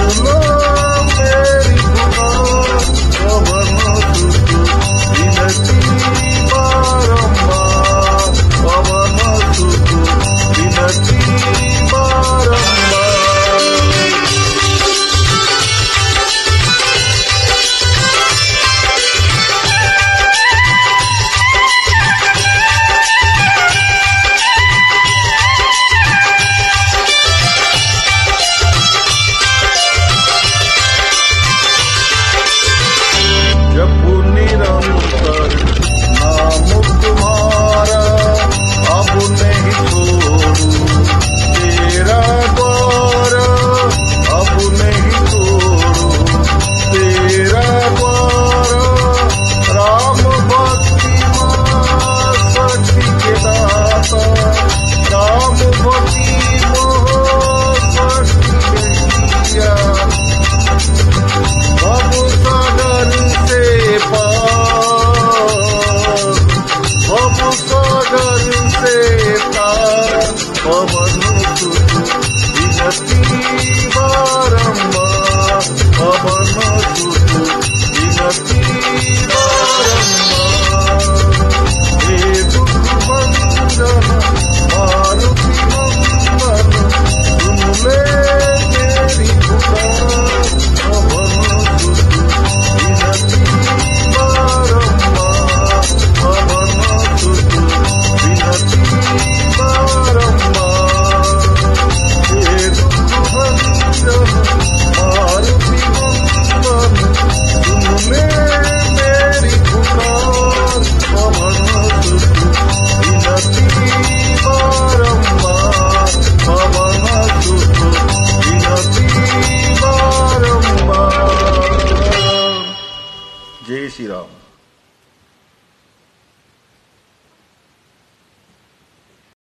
Oh, Lucido.